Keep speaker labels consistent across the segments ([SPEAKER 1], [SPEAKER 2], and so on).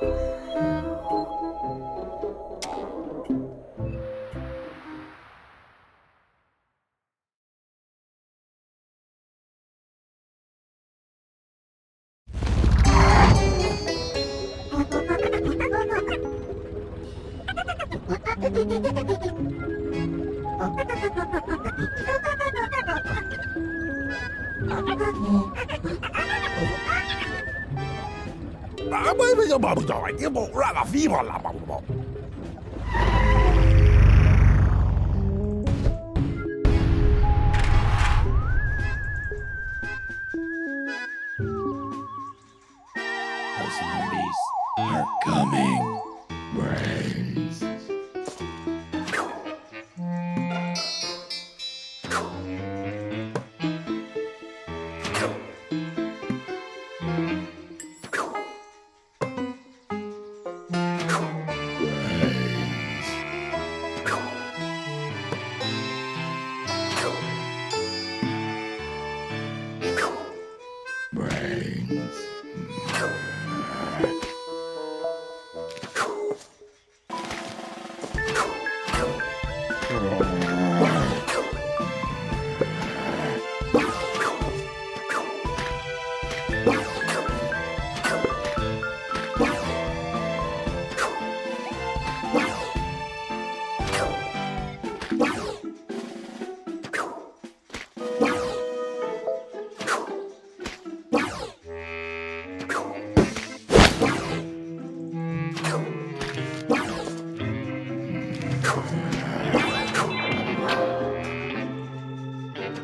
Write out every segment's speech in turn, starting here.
[SPEAKER 1] Oh, 啊！我也没有麻木到，我也不拉拉肥，我也不拉麻木。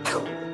[SPEAKER 1] Cool.